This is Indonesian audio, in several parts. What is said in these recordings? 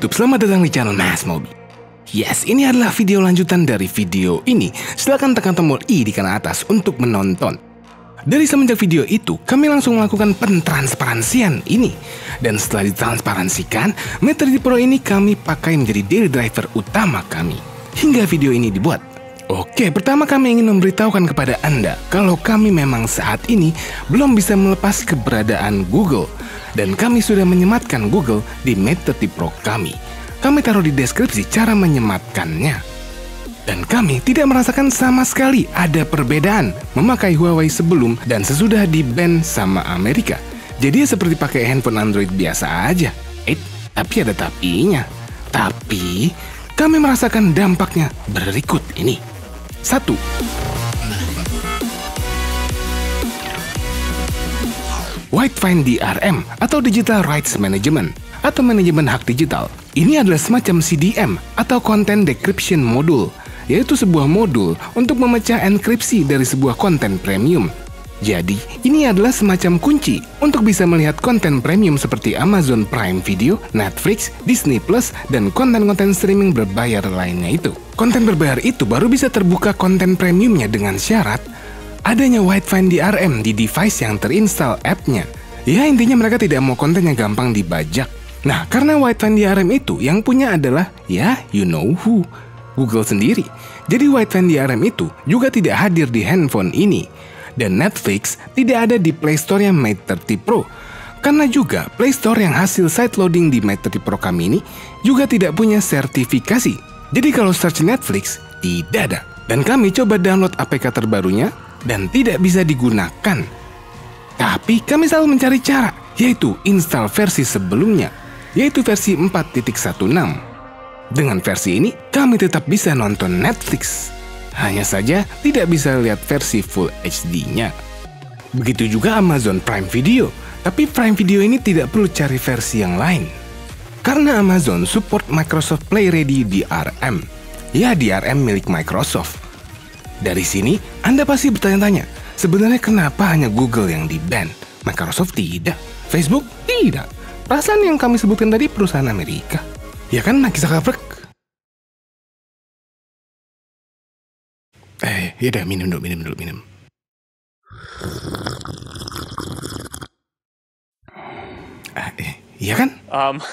YouTube, selamat datang di channel Mas Mobi. Yes, ini adalah video lanjutan dari video ini. Silahkan tekan tombol i di kanan atas untuk menonton. Dari semenjak video itu, kami langsung melakukan pentransparansian ini. Dan setelah ditransparansikan, Metri Pro ini kami pakai menjadi daily driver utama kami. Hingga video ini dibuat. Oke, pertama kami ingin memberitahukan kepada Anda kalau kami memang saat ini belum bisa melepas keberadaan Google dan kami sudah menyematkan Google di Mate 30 Pro kami. Kami taruh di deskripsi cara menyematkannya. Dan kami tidak merasakan sama sekali ada perbedaan memakai Huawei sebelum dan sesudah di ban sama Amerika. Jadi seperti pakai handphone Android biasa aja. Eh, tapi ada tapinya. Tapi kami merasakan dampaknya berikut ini. 1. Whitefine DRM atau Digital Rights Management atau manajemen hak digital. Ini adalah semacam CDM atau Content Decryption Module, yaitu sebuah modul untuk memecah enkripsi dari sebuah konten premium. Jadi, ini adalah semacam kunci untuk bisa melihat konten premium seperti Amazon Prime Video, Netflix, Disney Plus, dan konten-konten streaming berbayar lainnya itu. Konten berbayar itu baru bisa terbuka konten premiumnya dengan syarat adanya Whitefine DRM di device yang terinstall app-nya. Ya, intinya mereka tidak mau konten yang gampang dibajak. Nah, karena Whitefine DRM itu yang punya adalah, ya, you know who, Google sendiri. Jadi Whitefine DRM itu juga tidak hadir di handphone ini dan Netflix tidak ada di Play Store yang Mate 30 Pro. Karena juga Play Store yang hasil site loading di Mate 30 Pro kami ini juga tidak punya sertifikasi. Jadi kalau search Netflix, tidak ada. Dan kami coba download APK terbarunya dan tidak bisa digunakan. Tapi kami selalu mencari cara, yaitu install versi sebelumnya, yaitu versi 4.16. Dengan versi ini, kami tetap bisa nonton Netflix. Hanya saja tidak bisa lihat versi Full HD-nya. Begitu juga Amazon Prime Video, tapi Prime Video ini tidak perlu cari versi yang lain. Karena Amazon support Microsoft Play Ready DRM. Ya, DRM milik Microsoft. Dari sini, Anda pasti bertanya-tanya, sebenarnya kenapa hanya Google yang di-ban? Microsoft tidak, Facebook tidak. Perasaan yang kami sebutkan tadi perusahaan Amerika. Ya kan, Mark Zuckerberg Eh, ya udah minum dulu, minum dulu, minum. Ah, eh, iya kan? Um.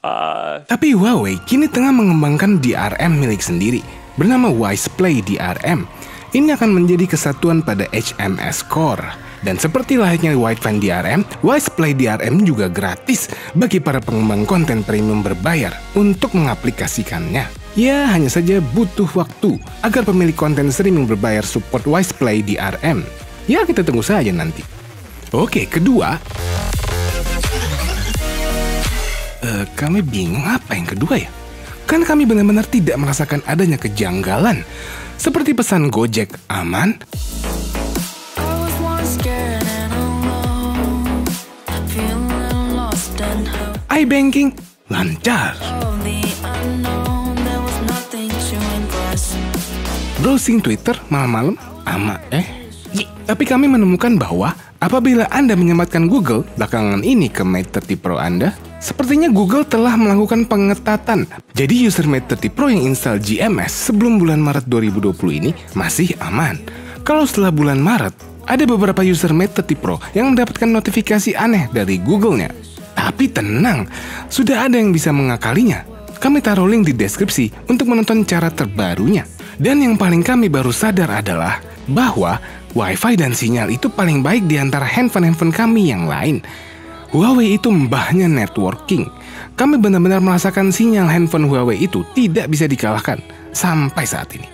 Uh, Tapi Huawei kini tengah mengembangkan DRM milik sendiri bernama WisePlay DRM. Ini akan menjadi kesatuan pada HMS Core. Dan seperti layaknya Whitefine DRM, WisePlay DRM juga gratis bagi para pengembang konten premium berbayar untuk mengaplikasikannya. Ya, hanya saja butuh waktu agar pemilik konten streaming berbayar support WisePlay DRM. Ya, kita tunggu saja nanti. Oke, kedua, Eh, kami bingung apa yang kedua ya? Kan kami benar-benar tidak merasakan adanya kejanggalan. Seperti pesan Gojek aman, I was browsing Twitter malam-malam aman. Eh, tapi kami menemukan bahwa apabila Anda menyematkan Google belakangan ini ke Mate 30 Pro Anda, sepertinya Google telah melakukan pengetatan. Jadi user Mate 30 Pro yang install GMS sebelum bulan Maret 2020 ini masih aman. Kalau setelah bulan Maret, ada beberapa user Mate 30 Pro yang mendapatkan notifikasi aneh dari Google-nya. Tapi tenang, sudah ada yang bisa mengakalinya. Kami taruh link di deskripsi untuk menonton cara terbarunya. Dan yang paling kami baru sadar adalah bahwa WiFi dan sinyal itu paling baik di antara handphone-handphone kami yang lain. Huawei itu mbahnya networking. Kami benar-benar merasakan sinyal handphone Huawei itu tidak bisa dikalahkan sampai saat ini.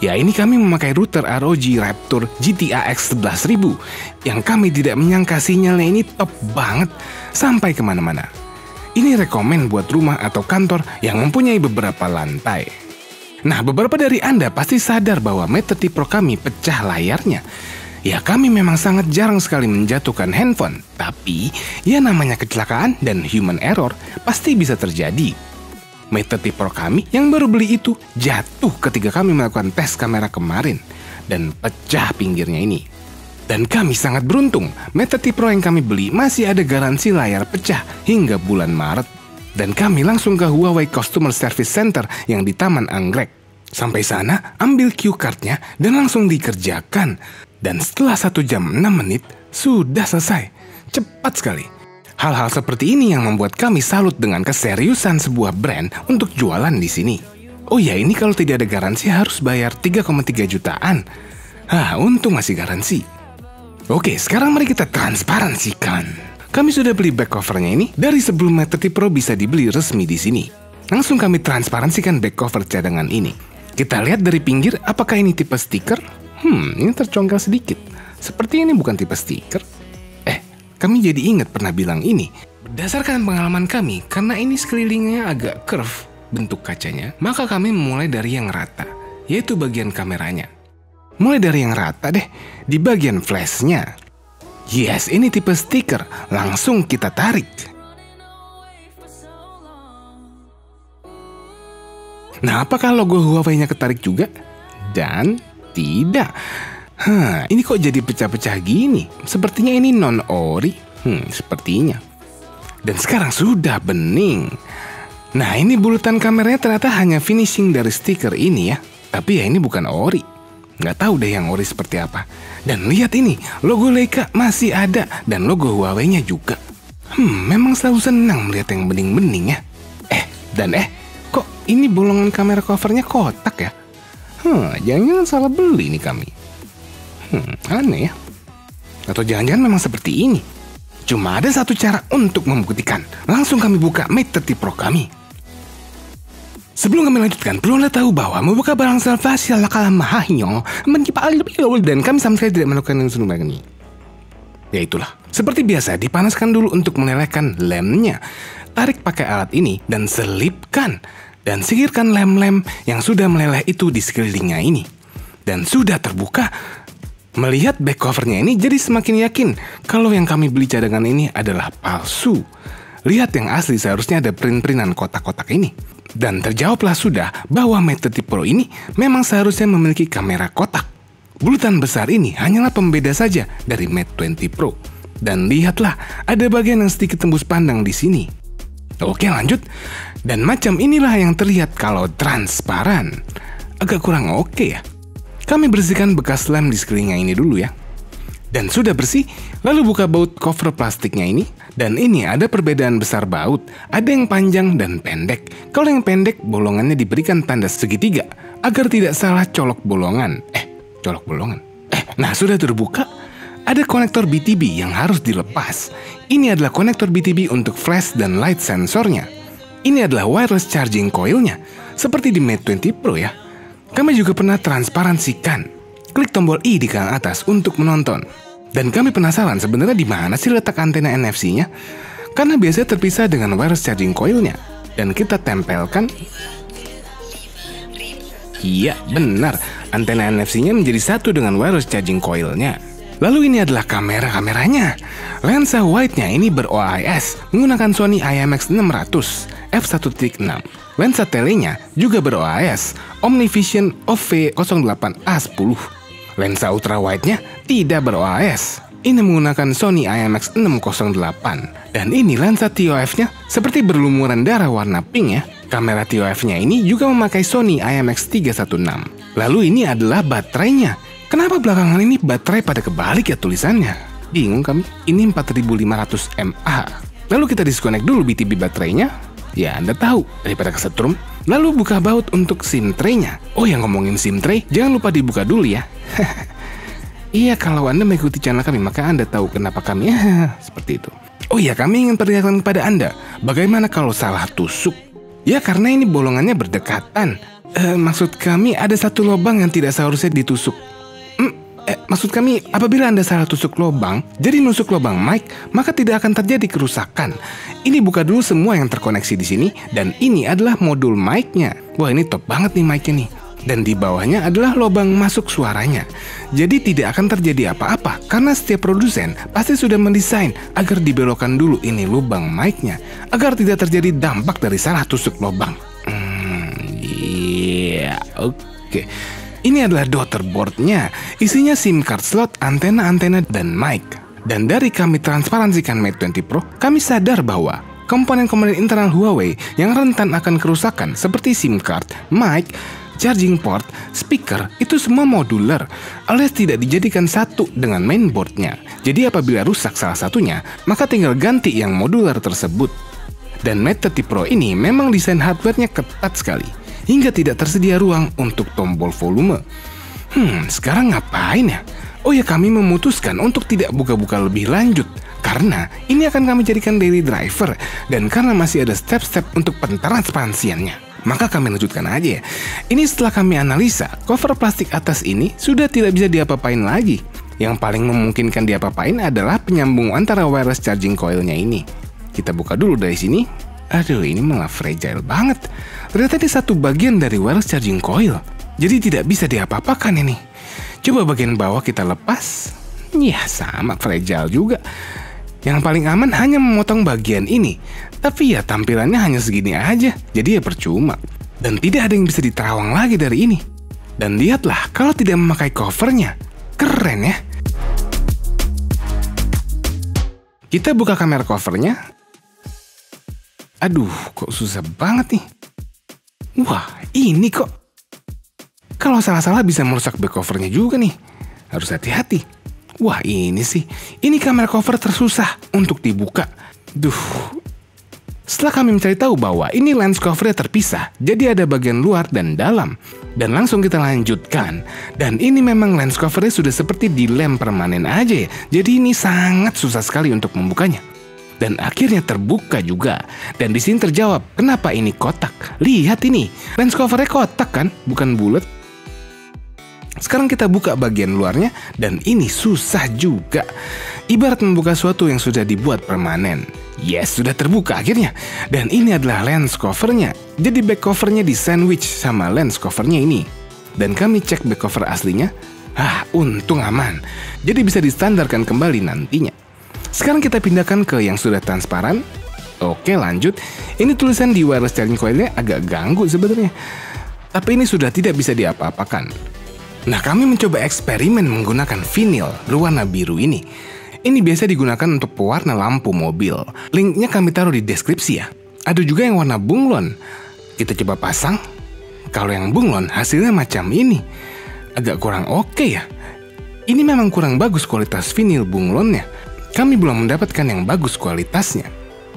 Ya ini kami memakai router ROG Raptor GTAX 11000 yang kami tidak menyangka sinyalnya ini top banget sampai ke mana-mana. Ini rekomen buat rumah atau kantor yang mempunyai beberapa lantai. Nah, beberapa dari Anda pasti sadar bahwa 30 Pro kami pecah layarnya. Ya, kami memang sangat jarang sekali menjatuhkan handphone. Tapi, ya namanya kecelakaan dan human error pasti bisa terjadi. 30 Pro kami yang baru beli itu jatuh ketika kami melakukan tes kamera kemarin dan pecah pinggirnya ini. Dan kami sangat beruntung, Meta T Pro yang kami beli masih ada garansi layar pecah hingga bulan Maret. Dan kami langsung ke Huawei Customer Service Center yang di Taman Anggrek. Sampai sana, ambil cue cardnya dan langsung dikerjakan. Dan setelah 1 jam 6 menit, sudah selesai. Cepat sekali. Hal-hal seperti ini yang membuat kami salut dengan keseriusan sebuah brand untuk jualan di sini. Oh ya, ini kalau tidak ada garansi harus bayar 3,3 jutaan. Hah, untung masih garansi. Oke, sekarang mari kita transparansikan. Kami sudah beli back covernya ini dari sebelum Meta T Pro bisa dibeli resmi di sini. Langsung kami transparansikan back cover cadangan ini. Kita lihat dari pinggir apakah ini tipe stiker? Hmm, ini tercongkel sedikit. Seperti ini bukan tipe stiker. Eh, kami jadi ingat pernah bilang ini. Berdasarkan pengalaman kami, karena ini sekelilingnya agak curve bentuk kacanya, maka kami memulai dari yang rata, yaitu bagian kameranya. Mulai dari yang rata deh, di bagian flashnya. Yes, ini tipe stiker. Langsung kita tarik. Nah, apakah logo Huawei-nya ketarik juga? Dan tidak. Hah, ini kok jadi pecah-pecah gini? Sepertinya ini non-ori. Hmm, sepertinya. Dan sekarang sudah bening. Nah, ini bulutan kameranya ternyata hanya finishing dari stiker ini ya. Tapi ya ini bukan ori. Nggak tahu deh yang ori seperti apa. Dan lihat ini, logo Leica masih ada dan logo Huawei-nya juga. Hmm, memang selalu senang melihat yang bening-bening ya. Eh, dan eh, kok ini bolongan kamera covernya kotak ya? Hmm, jangan-jangan salah beli nih kami. Hmm, aneh ya. Atau jangan-jangan memang seperti ini. Cuma ada satu cara untuk membuktikan. Langsung kami buka Mate 30 Pro kami. Sebelum kami lanjutkan, perlu Anda tahu bahwa membuka barang salvasi adalah kalah mahal dan kami sama sekali tidak melakukan yang sebelum ini. Ya itulah. Seperti biasa, dipanaskan dulu untuk melelehkan lemnya. Tarik pakai alat ini dan selipkan. Dan singkirkan lem-lem yang sudah meleleh itu di sekelilingnya ini. Dan sudah terbuka, melihat back covernya ini jadi semakin yakin kalau yang kami beli cadangan ini adalah palsu. Lihat yang asli seharusnya ada print-printan kotak-kotak ini. Dan terjawablah sudah bahwa Mate 30 Pro ini memang seharusnya memiliki kamera kotak. Bulutan besar ini hanyalah pembeda saja dari Mate 20 Pro. Dan lihatlah, ada bagian yang sedikit tembus pandang di sini. Oke lanjut, dan macam inilah yang terlihat kalau transparan. Agak kurang oke ya. Kami bersihkan bekas lem di sekelilingnya ini dulu ya. Dan sudah bersih, lalu buka baut cover plastiknya ini. Dan ini ada perbedaan besar baut, ada yang panjang dan pendek. Kalau yang pendek, bolongannya diberikan tanda segitiga, agar tidak salah colok bolongan. Eh, colok bolongan. Eh, nah sudah terbuka, ada konektor BTB yang harus dilepas. Ini adalah konektor BTB untuk flash dan light sensornya. Ini adalah wireless charging coilnya, seperti di Mate 20 Pro ya. Kami juga pernah transparansikan. Klik tombol i di kanan atas untuk menonton. Dan kami penasaran sebenarnya di mana sih letak antena NFC-nya? Karena biasanya terpisah dengan wireless charging coil-nya. Dan kita tempelkan Iya, benar. Antena NFC-nya menjadi satu dengan wireless charging coil-nya. Lalu ini adalah kamera-kameranya. Lensa wide-nya ini ber-OIS menggunakan Sony IMX600 f1.6. Lensa telenya juga ber-OIS Omnivision OV08A10. Lensa ultra wide-nya tidak ber-OIS. Ini menggunakan Sony IMX608. Dan ini lensa TOF-nya seperti berlumuran darah warna pink ya. Kamera TOF-nya ini juga memakai Sony IMX316. Lalu ini adalah baterainya. Kenapa belakangan ini baterai pada kebalik ya tulisannya? Bingung kami. Ini 4500 mAh. Lalu kita disconnect dulu BTB baterainya. Ya Anda tahu, daripada kesetrum, Lalu buka baut untuk SIM tray-nya. Oh yang ngomongin SIM tray, jangan lupa dibuka dulu ya. iya kalau Anda mengikuti channel kami, maka Anda tahu kenapa kami seperti itu. Oh iya, kami ingin perlihatkan kepada Anda, bagaimana kalau salah tusuk? Ya karena ini bolongannya berdekatan. Eh, maksud kami ada satu lubang yang tidak seharusnya ditusuk. Eh, maksud kami, apabila Anda salah tusuk lubang, jadi nusuk lubang mic, maka tidak akan terjadi kerusakan. Ini buka dulu semua yang terkoneksi di sini, dan ini adalah modul mic-nya. Wah, ini top banget nih mic-nya nih. Dan di bawahnya adalah lubang masuk suaranya. Jadi tidak akan terjadi apa-apa, karena setiap produsen pasti sudah mendesain agar dibelokkan dulu ini lubang mic-nya, agar tidak terjadi dampak dari salah tusuk lubang. Hmm, iya, yeah, oke. Okay. Ini adalah daughterboardnya, isinya SIM card slot, antena-antena, dan mic. Dan dari kami transparansikan Mate 20 Pro, kami sadar bahwa komponen-komponen internal Huawei yang rentan akan kerusakan seperti SIM card, mic, charging port, speaker, itu semua modular alias tidak dijadikan satu dengan mainboardnya. Jadi apabila rusak salah satunya, maka tinggal ganti yang modular tersebut. Dan Mate 30 Pro ini memang desain hardware-nya ketat sekali, hingga tidak tersedia ruang untuk tombol volume. Hmm, sekarang ngapain ya? Oh ya kami memutuskan untuk tidak buka-buka lebih lanjut karena ini akan kami jadikan daily driver dan karena masih ada step-step untuk pentransparansiannya. Maka kami lanjutkan aja ya. Ini setelah kami analisa, cover plastik atas ini sudah tidak bisa diapa-apain lagi. Yang paling memungkinkan diapa-apain adalah penyambung antara wireless charging coilnya ini. Kita buka dulu dari sini. Aduh, ini malah fragile banget. Ternyata ini satu bagian dari wireless charging coil. Jadi tidak bisa diapa-apakan ini. Coba bagian bawah kita lepas. Ya, sama fragile juga. Yang paling aman hanya memotong bagian ini. Tapi ya tampilannya hanya segini aja. Jadi ya percuma. Dan tidak ada yang bisa diterawang lagi dari ini. Dan lihatlah kalau tidak memakai covernya. Keren ya. Kita buka kamera covernya. Aduh, kok susah banget nih. Wah, ini kok. Kalau salah-salah bisa merusak back covernya juga nih. Harus hati-hati. Wah ini sih, ini kamera cover tersusah untuk dibuka. Duh. Setelah kami mencari tahu bahwa ini lens covernya terpisah, jadi ada bagian luar dan dalam. Dan langsung kita lanjutkan. Dan ini memang lens covernya sudah seperti dilem permanen aja ya. Jadi ini sangat susah sekali untuk membukanya. Dan akhirnya terbuka juga. Dan di sini terjawab, kenapa ini kotak? Lihat ini, lens covernya kotak kan, bukan bulat. Sekarang kita buka bagian luarnya dan ini susah juga. Ibarat membuka sesuatu yang sudah dibuat permanen. Yes, sudah terbuka akhirnya. Dan ini adalah lens covernya. Jadi back covernya di sandwich sama lens covernya ini. Dan kami cek back cover aslinya. Ah, untung aman. Jadi bisa distandarkan kembali nantinya. Sekarang kita pindahkan ke yang sudah transparan. Oke lanjut. Ini tulisan di wireless charging coilnya agak ganggu sebenarnya. Tapi ini sudah tidak bisa diapa-apakan. Nah, kami mencoba eksperimen menggunakan vinil berwarna biru ini. Ini biasa digunakan untuk pewarna lampu mobil. Linknya kami taruh di deskripsi ya. Ada juga yang warna bunglon. Kita coba pasang. Kalau yang bunglon hasilnya macam ini. Agak kurang oke ya. Ini memang kurang bagus kualitas vinil bunglonnya. Kami belum mendapatkan yang bagus kualitasnya.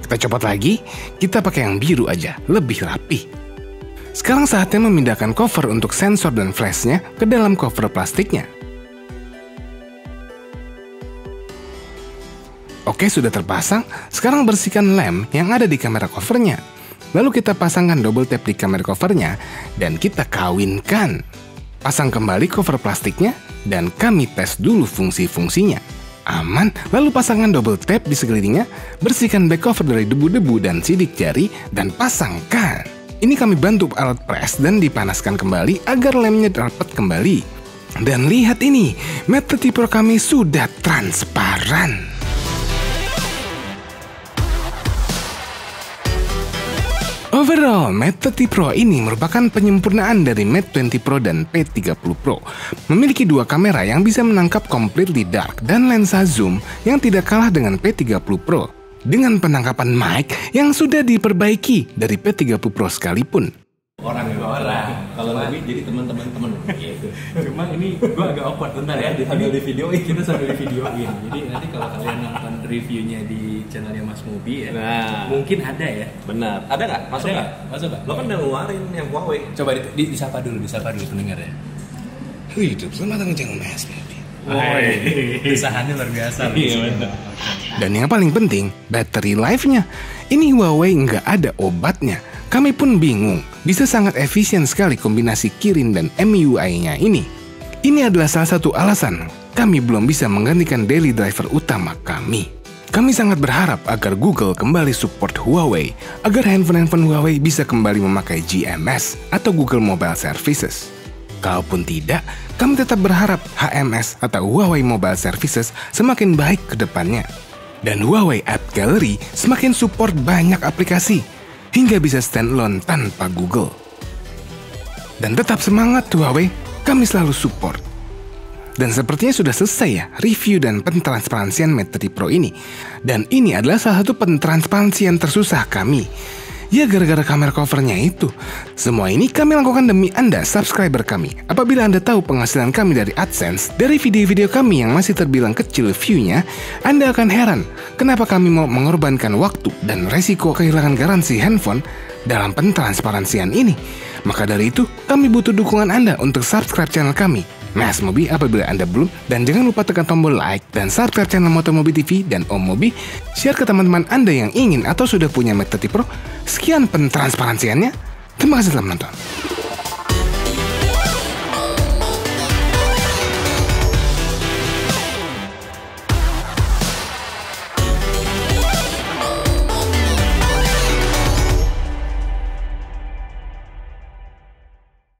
Kita copot lagi, kita pakai yang biru aja, lebih rapi. Sekarang saatnya memindahkan cover untuk sensor dan flashnya ke dalam cover plastiknya. Oke, sudah terpasang. Sekarang bersihkan lem yang ada di kamera covernya. Lalu kita pasangkan double tap di kamera covernya dan kita kawinkan. Pasang kembali cover plastiknya dan kami tes dulu fungsi-fungsinya. Aman, lalu pasangkan double tap di sekelilingnya, bersihkan back cover dari debu-debu dan sidik jari, dan pasangkan. Ini kami bantu alat press dan dipanaskan kembali agar lemnya dapat kembali. Dan lihat ini, Mate Pro kami sudah transparan. Overall, Mate 30 Pro ini merupakan penyempurnaan dari Mate 20 Pro dan P30 Pro. Memiliki dua kamera yang bisa menangkap completely dark dan lensa zoom yang tidak kalah dengan P30 Pro dengan penangkapan mic yang sudah diperbaiki dari P30 Pro sekalipun. orang orang kalau lebih jadi teman-teman teman gitu cuma ini gua agak awkward bentar ya sambil di videoin kita sambil di videoin jadi nanti kalau kalian nonton reviewnya di channelnya Mas Mubi ya Nah. mungkin ada ya Benar. Ada nggak? Masuk nggak? Masuk nggak? Lo kan udah ngeluarin yang Huawei. coba di, di, disapa dulu disapa dulu pendengar ya Hidup sama datang jangan Mas Baby. usahanya luar biasa loh. Iya, benar. Dan yang paling penting, battery life-nya. Ini Huawei nggak ada obatnya. Kami pun bingung, bisa sangat efisien sekali kombinasi Kirin dan MIUI-nya ini. Ini adalah salah satu alasan kami belum bisa menggantikan daily driver utama kami. Kami sangat berharap agar Google kembali support Huawei, agar handphone-handphone Huawei bisa kembali memakai GMS atau Google Mobile Services. Kalaupun tidak, kami tetap berharap HMS atau Huawei Mobile Services semakin baik ke depannya. Dan Huawei App Gallery semakin support banyak aplikasi, hingga bisa standalone tanpa Google. Dan tetap semangat Huawei, kami selalu support. Dan sepertinya sudah selesai ya review dan pentransparansian Mate 30 Pro ini. Dan ini adalah salah satu pentransparansian tersusah kami. Ya gara-gara kamera covernya itu. Semua ini kami lakukan demi Anda, subscriber kami. Apabila Anda tahu penghasilan kami dari AdSense, dari video-video kami yang masih terbilang kecil view-nya, Anda akan heran kenapa kami mau mengorbankan waktu dan resiko kehilangan garansi handphone dalam pentransparansian ini. Maka dari itu, kami butuh dukungan Anda untuk subscribe channel kami Mas Mobi apabila Anda belum dan jangan lupa tekan tombol like dan subscribe channel Moto Mobi TV dan Om Mobi. Share ke teman-teman Anda yang ingin atau sudah punya Mac 30 Pro. Sekian pentransparansiannya terima kasih telah menonton